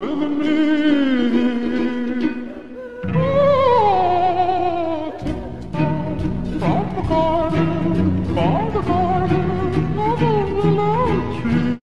Oh, from the garden.